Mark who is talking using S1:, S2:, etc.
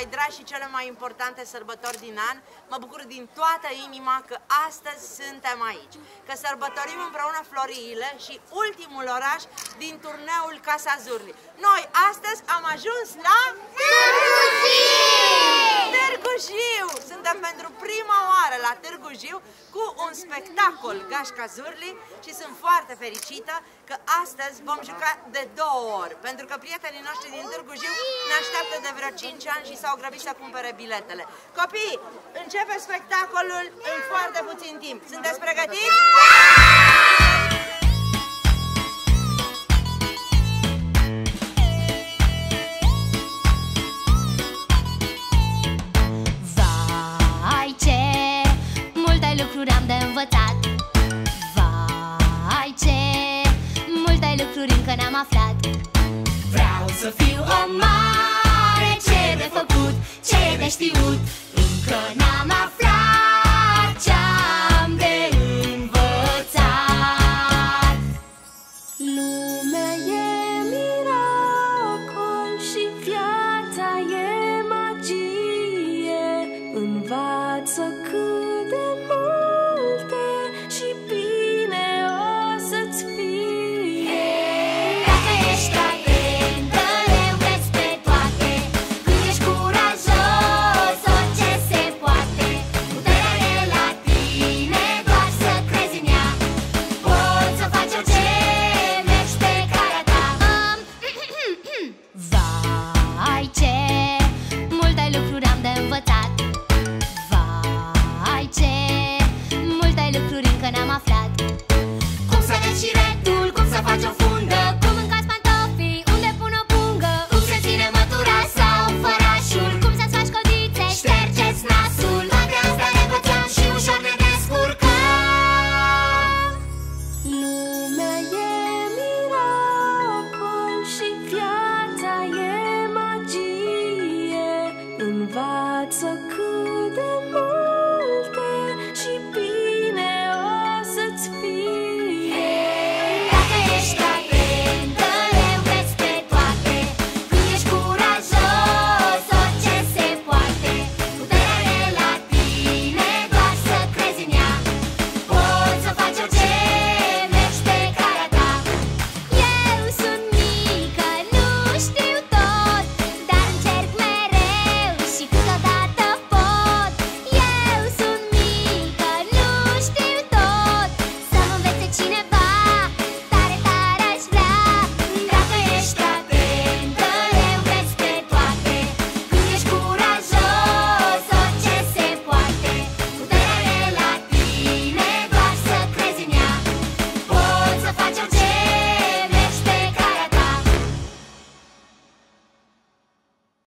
S1: mai dragi și cele mai importante sărbători din an. Mă bucur din toată inima că astăzi suntem aici, că sărbătorim împreună Floriile și ultimul oraș din turneul Casa Zurli. Noi astăzi am ajuns la Târgu Jiu! Târgu Jiu! Suntem pentru prima oară la Târgu Jiu cu un spectacol Gașca Zurli și sunt foarte fericită că astăzi vom juca de două ori, pentru că prietenii noștri din Târgu Jiu ne așteaptă de vreo 5 ani și s-au grăbit să cumpere biletele. Copii, începe spectacolul în foarte puțin timp. Sunteți pregătiți?
S2: Lucruri am de învățat. Vai ce multe lucruri încă n-am aflat. Vreau să fiu o mare Ce de făcut, ce de știut